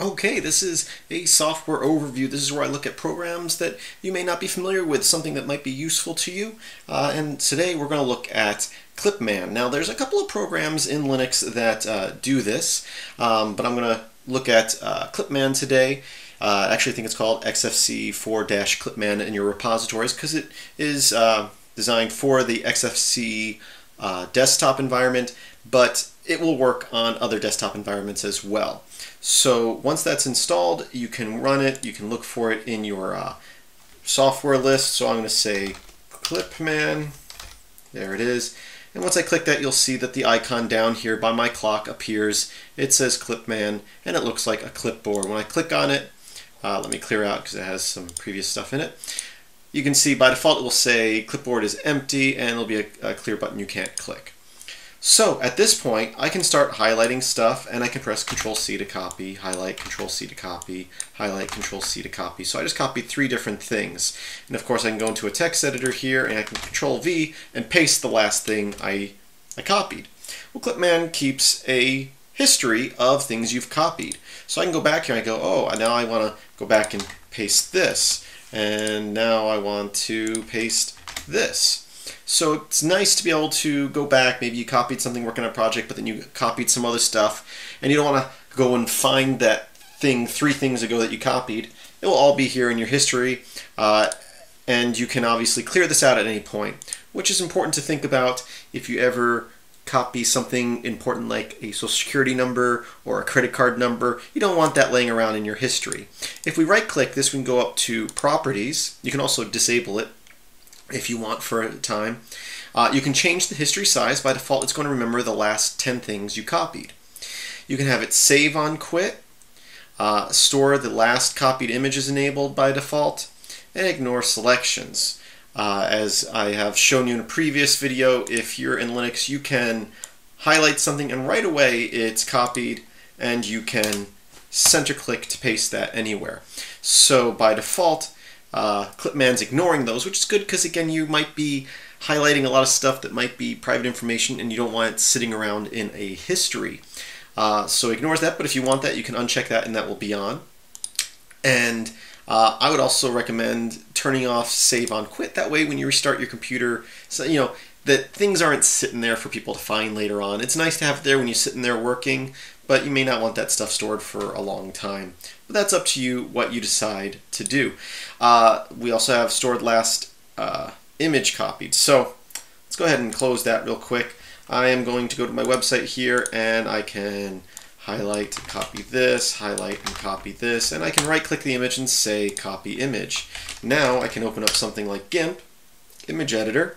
Okay, this is a software overview. This is where I look at programs that you may not be familiar with, something that might be useful to you. Uh, and today we're going to look at Clipman. Now, there's a couple of programs in Linux that uh, do this, um, but I'm going to look at uh, Clipman today. Uh, actually, I think it's called XFCE4-Clipman in your repositories because it is uh, designed for the XFCE uh, desktop environment, but it will work on other desktop environments as well. So once that's installed, you can run it. You can look for it in your uh, software list. So I'm going to say Clipman. There it is. And once I click that, you'll see that the icon down here by my clock appears. It says Clipman, and it looks like a clipboard. When I click on it, uh, let me clear out because it has some previous stuff in it. You can see by default it will say clipboard is empty and there'll be a, a clear button you can't click. So at this point, I can start highlighting stuff and I can press Control C to copy, highlight, Control C to copy, highlight, Control C to copy. So I just copied three different things. And of course I can go into a text editor here and I can Control V and paste the last thing I, I copied. Well, Clipman keeps a history of things you've copied. So I can go back here and I go, oh, now I want to go back and paste this. And now I want to paste this. So it's nice to be able to go back. Maybe you copied something working on a project, but then you copied some other stuff, and you don't want to go and find that thing three things ago that you copied. It will all be here in your history, uh, and you can obviously clear this out at any point, which is important to think about if you ever copy something important like a social security number or a credit card number. You don't want that laying around in your history. If we right click this, we can go up to properties. You can also disable it if you want for a time. Uh, you can change the history size. By default, it's going to remember the last 10 things you copied. You can have it save on quit, uh, store the last copied images enabled by default, and ignore selections. Uh, as I have shown you in a previous video, if you're in Linux, you can highlight something and right away it's copied and you can center click to paste that anywhere. So by default, uh, Clipman's ignoring those, which is good because again, you might be highlighting a lot of stuff that might be private information and you don't want it sitting around in a history. Uh, so ignores that, but if you want that, you can uncheck that and that will be on. And uh, I would also recommend turning off save on quit. That way, when you restart your computer, so you know that things aren't sitting there for people to find later on. It's nice to have it there when you're sitting there working, but you may not want that stuff stored for a long time. But that's up to you what you decide to do. Uh, we also have stored last uh, image copied. So let's go ahead and close that real quick. I am going to go to my website here and I can highlight copy this, highlight and copy this, and I can right click the image and say copy image. Now I can open up something like GIMP, image editor,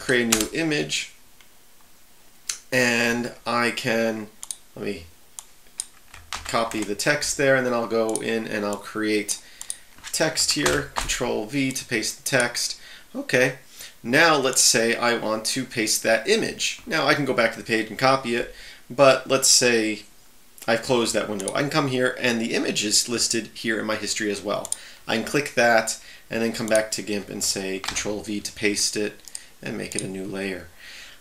create a new image, and I can, let me copy the text there, and then I'll go in and I'll create text here, control V to paste the text. Okay, now let's say I want to paste that image. Now I can go back to the page and copy it, but let's say I've closed that window. I can come here and the image is listed here in my history as well. I can click that and then come back to GIMP and say Control V to paste it and make it a new layer.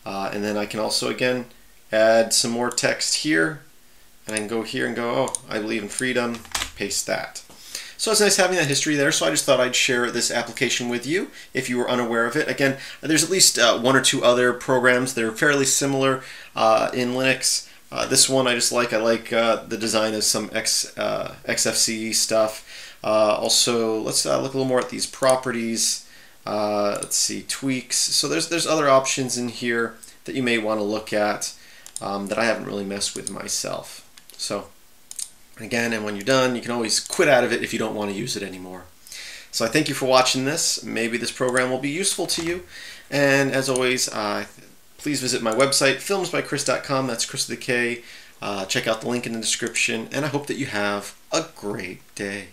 Uh, and then I can also again add some more text here and can go here and go, oh, I believe in freedom, paste that. So it's nice having that history there, so I just thought I'd share this application with you if you were unaware of it. Again, there's at least uh, one or two other programs that are fairly similar uh, in Linux. Uh, this one I just like. I like uh, the design of some X, uh, XFCE stuff. Uh, also, let's look a little more at these properties. let's see, tweaks. So there's, there's other options in here that you may want to look at um, that I haven't really messed with myself. So again, and when you're done, you can always quit out of it if you don't want to use it anymore. So I thank you for watching this. Maybe this program will be useful to you. And as always, uh, please visit my website, filmsbykris.com. That's Kris a K. Uh, check out the link in the description. And I hope that you have a great day.